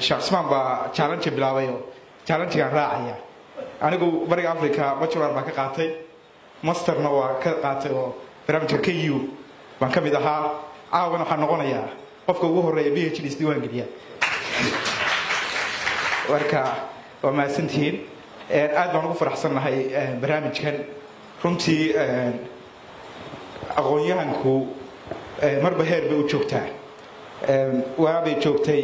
sheekh cismaan baa challenge bilaabay oo challengegaan raacaya anigu bariga africa bachelor baan ka qaatay. Masterna waa ka qaatay oo barnaamijka k u. Baan ka mid ahaa. Caawana waxaan noqonayaa qofka ugu horreeya b h d isdiiwaan geliya. Marka waa mahadsantihiin aad baan ugu faraxsannahay barnaamijkan. Runtii aqoon-yahanku marba heer bay u joogtaa. Waabay joogtay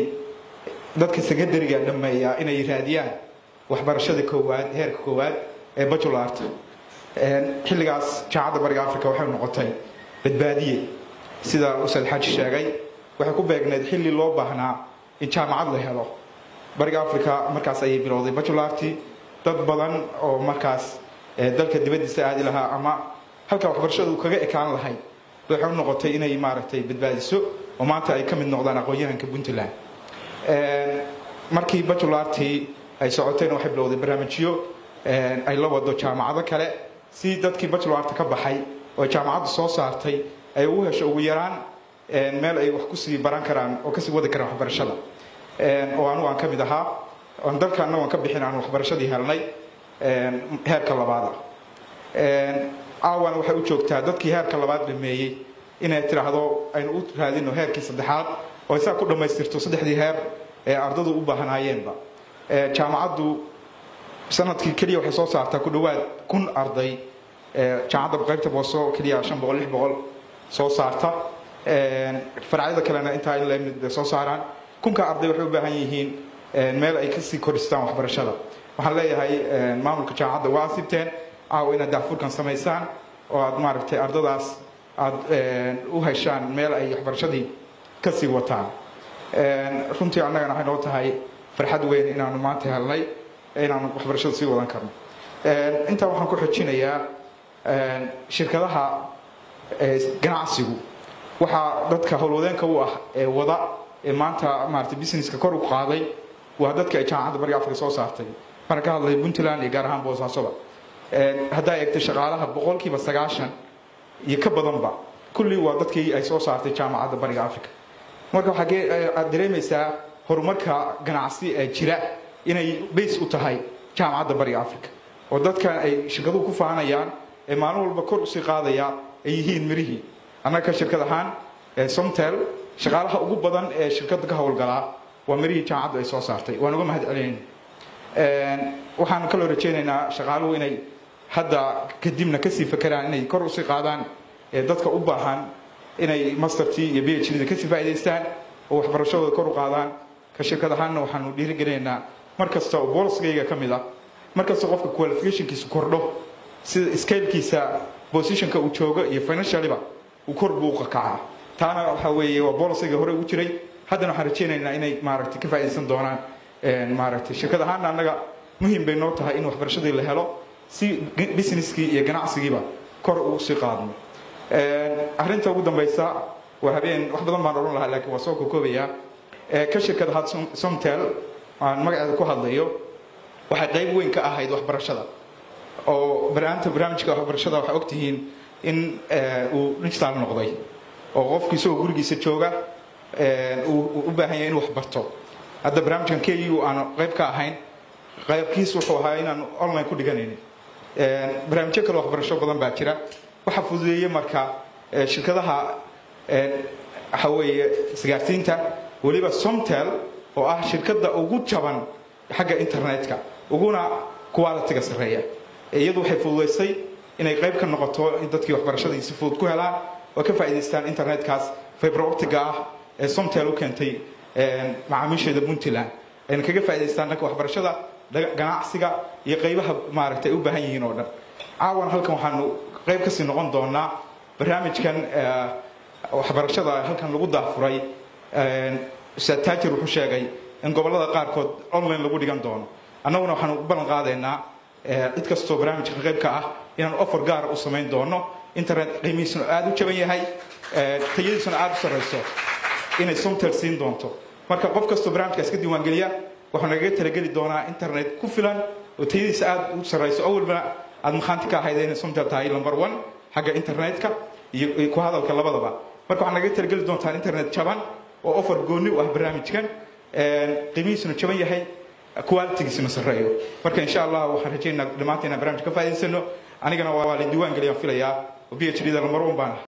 dadka secondariga dhameeya inay raadiyaan waxbarashada koowaad heerka koowaad ee bajularta xilligaas jaamacadda bariga africa waxay noqotay badbaadiye. Sida ustaad xaaji sheegay waxay ku beegneyd xilli loo baahnaa in jaamacad la helo. Bariga africa markaas ayay bilowday bajularti dad badan oo markaas dalka dibaddiisa aadi lahaa ama halka waxbarashadu kaga ekaan lahayd waxay u noqotay inay maaragtay badbaadiso oo maanta ay ka mid noqdaan aqoon-yahanka puntland markii bajulartii ay socotayna waxay bilowday barnaamijyo ay la wado jaamacado kale. Si dadkii bajularta ka baxay oo jaamacaddu soo saartay ay ugu hesho ugu yaraan meel ay wax ku sii baran karaan oo ka sii wadi karaan waxbarashada. Oo anugu aan ka mid ahaa oon dalka annagu aan ka bixin aan waxbarashadii helnay heerka labaada caawana waxay u joogtaa dadkii heerka labaad dhameeyey inay tiraahdo aynu u raadino heerkii saddexaad oo isaa ku dhammaystirto saddexdii heer ee ardadu u baahnaayeenba. Jaamacaddu sannadkii keliya waxay soo saartaa ku dhowaad kun arday. Jaamacadda qaybta booso keliya shan boqol lix boqol soo saarta. Faracyada kalena intaa in la mid soo saaraan. Kunka arday waxay u baahan yihiin meel ay ka sii koristaan waxbarashada. Waxaan leeyahay maamulka jaamacadda waa asibteen. Caawa inaad daafurkan samaysaan oo aad maaragtay ardadaas aad u heshaan meel ay waxbarashadii ka sii wataan runtii annagana waxay noo tahay farxad weyn inaanu maanta helnay inaanu waxbarashada sii wadan karno. Intaa waxaan ku xojinayaa shirkadaha ganacsigu. Waxaa dadka howlwadeenka u ah ee wada ee maanta maarata businesska kor u qaaday waa dadka ay jaamacadda bariga africa soo saartay. Marka ka hadlay puntland iyo gaar ahaan boosaasoba haddaa eegtay shaqaalaha boqolkiiba sagaashan iyo ka badanba kulli waa dadkii ay soo saartay jaamacadda bariga africa marka waxaad dareemaysaa horumarka ganacsi ee jira inay bays u tahay jaamacadda bariga africa oo dadkan ay shirkaduhu ku faanayaan ee maalin walba kor u sii qaadaya ay yihiin mirihii. Annaga ka shirkad ahaan somtel shaqaalaha ugu badan ee shirkadda ka howlgalaa waa mirihii jaamacaddu ay soo saartay. Waan uga mahad celinayna waxaan kaloo rajaynaynaa shaqaaluhu inay hadda kadibna ka sii fakeraan inay kor u sii qaadaan dadka u baahan inay mastertii iyo b h d ka sii faa'idaystaan oo waxbarashadooda kor u qaadaan ka shirkad ahaanna waxaanu dhiirigelinaynaa mar kasta oo boolisgayga ka mid ah mar kasta qofka qualificationkiisu kordho sida scalekiisa positionka uu joogo iyo financialiba uu kor buu u qakacaa taana waxa weeye waa boolisgayga hore ugu jiray. Haddana waxaan rajaynaynaa inay maaragtay ka faa'iidaysan doonaan maaragtay shirkad ahaanna annaga muhiim bay noo tahay in waxbarashadii la helo si businesskii iyo ganacsigiiba kor uu sii qaadno arrinta ugu dambaysa waa habeen wax badan baan odhan lahaa laakiin waa soo kokoobayaa ka shirkad ahaad somtel aan magaceeda ku hadlayo waxay qayb weyn ka ahayd waxbarashada. Oo barnaamijka barnaamijka waxbarashada waxaa ogtihiin in uu digital noqday. Oo qofki isagoo gurigiisa jooga uu u baahan yahay in wax barto. Hadda barnaamijkan k u aan qayb ka ahayn qaybkiis wuxuu ahaa inaan online ku dhiganaynin. Barnaamijyo kale waxbarasho badan baa jira waxaa fududeeyey marka shirkadaha waxa weeye isgaarsiinta weliba somtel oo ah shirkadda ugu jaban xagga internetka uguna qualitiga sarreeya. Iyadu waxay fududaysay inay qayb ka noqoto in dadkii waxbarashadii si fudud ku helaan oo ka faa'iidaystaan internetkaas fiber optiga ah ee somtel u keentay macaamiisheeda puntland. Ayna kaga faa'idaystaan dhanka waxbarashada ganacsiga iyo qaybaha maaragtay u baahan yihiin oo dhan caawan halkan waxaanu qayb ka sii noqon doonaa barnaamijkan waxbarashada halkan lagu daafuray ustaad taajir wuxuu sheegay in gobollada qaarkood online lagu dhigan doono. Annaguna waxaanu u ballan qaadaynaa cid kastoo barnaamijka qaybka ah inaan offer gaara u samayn doono. Internet qiimihiisuna aada u jaban yahay tayadiisuna aada u sarrayso inay somtel siin doonto. Marka qof kastoo barnaamijkaas ka diiwaangeliya waxaa nagaga talageli doonaa internet ku filan oo tayadiisa aada u sarrayso awalbana aada makhaanti ka ahayd inay somjab tahay number one xagga internetka iyo ku hadalka labadaba. Marka waxaad naga talgeli doontaan internet jaban oo offer gooni u ah barnaamijkan. Qiimihiisuna jaban yahay qualitigiisuna sarreeyo. Marka insha allah waxaan rajaynaa dhammaanta inaan barnamij ka faa'idaysano anigana waa la diiwaan geliyaan filayaa. Oo b h d da number one baan ah